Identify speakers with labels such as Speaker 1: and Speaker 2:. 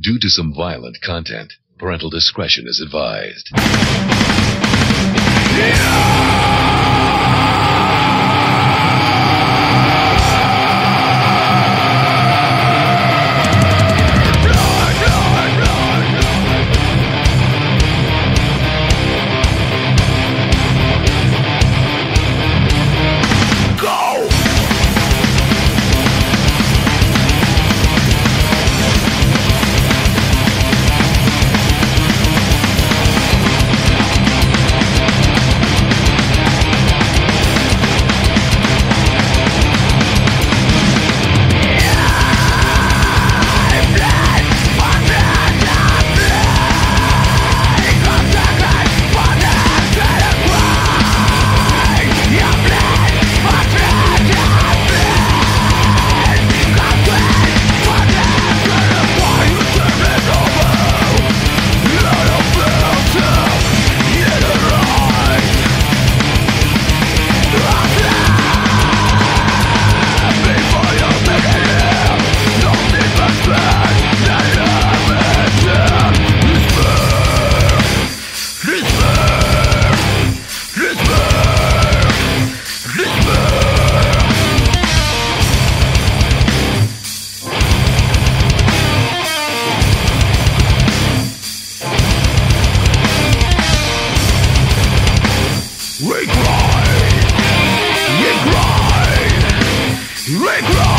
Speaker 1: due to some violent content. Parental discretion is advised.
Speaker 2: Yeah! We cry. We cry. We cry.